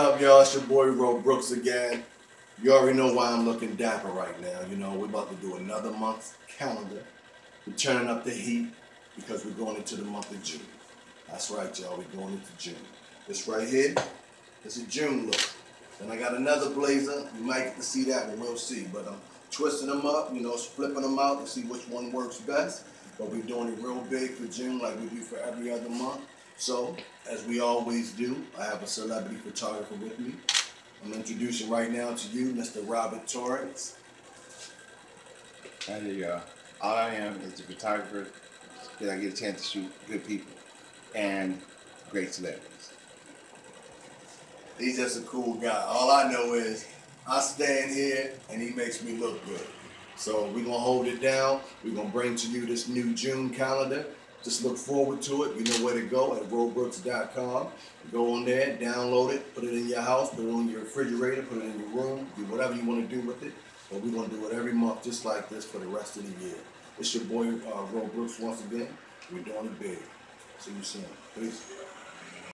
up, y'all? It's your boy Ro Brooks again. You already know why I'm looking dapper right now. You know, we're about to do another month's calendar. We're turning up the heat because we're going into the month of June. That's right, y'all. We're going into June. This right here, it's a June look. Then I got another blazer. You might get to see that one. We'll see. But I'm twisting them up, you know, flipping them out to see which one works best. But we're doing it real big for June like we do for every other month. So, as we always do, I have a celebrity photographer with me. I'm introducing right now to you Mr. Robert Torrence. There you go. All I am is a photographer that I get a chance to shoot good people and great celebrities. He's just a cool guy. All I know is I stand here and he makes me look good. So we're gonna hold it down. We're gonna bring to you this new June calendar. Just look forward to it. You know where to go at robrooks.com. Go on there, download it, put it in your house, put it on your refrigerator, put it in your room, do whatever you want to do with it. But we're gonna do it every month just like this for the rest of the year. It's your boy uh, Ro Brooks once again. We're doing it big. See you soon. Peace.